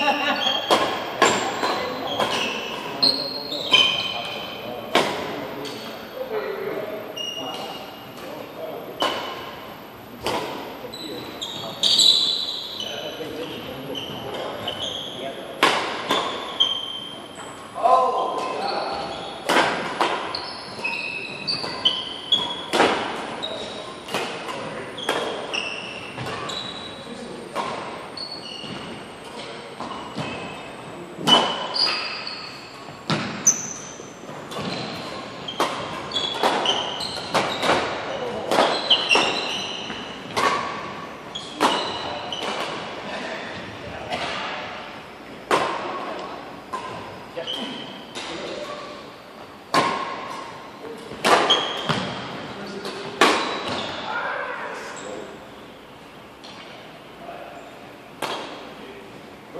Ha ha ha!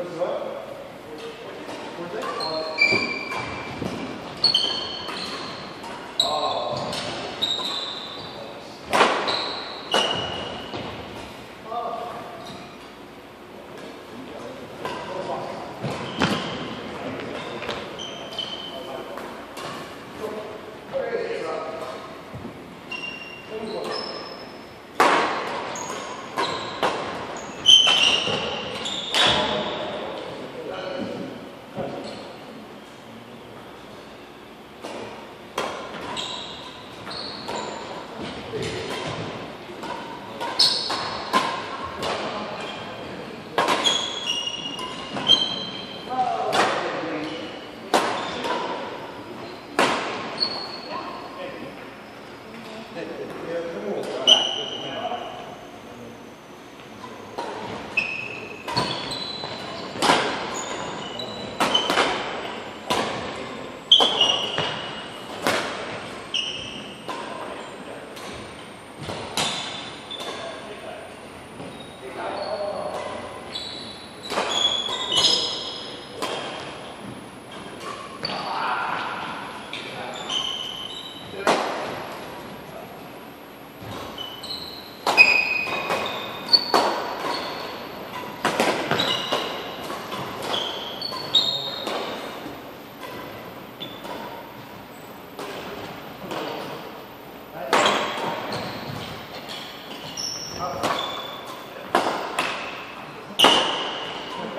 What's what?